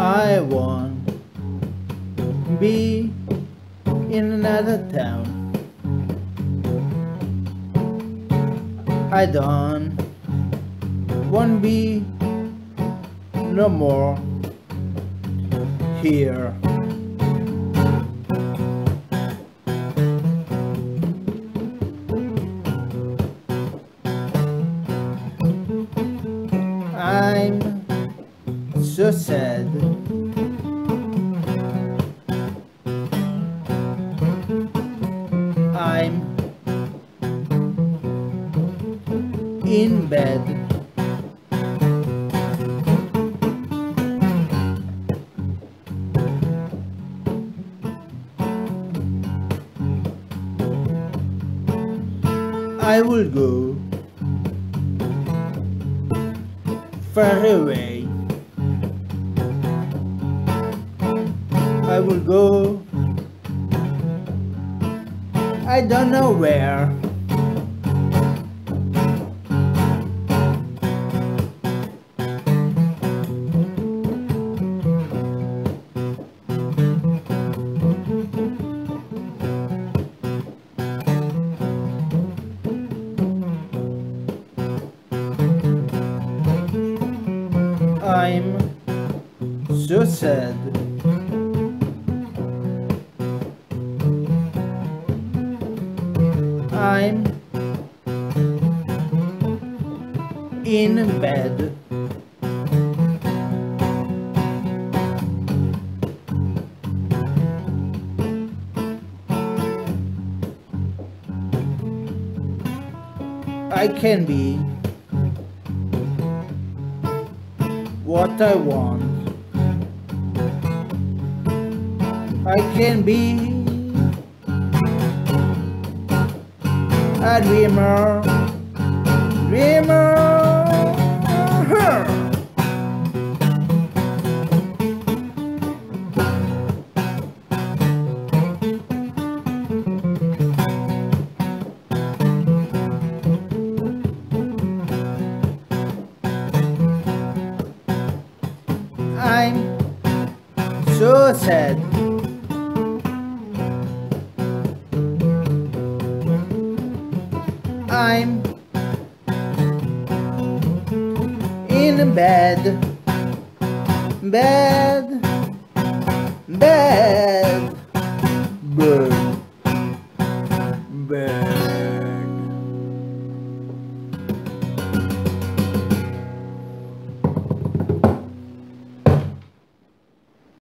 I want be in another town. I don't want be no more here. So sad. I'm in bed. I will go far away. I will go. I don't know where. I'm so sad. I'm in bed. I can be what I want. I can be a dreamer, dreamer. I'm so sad. I'm in bed, bed, bed, bed.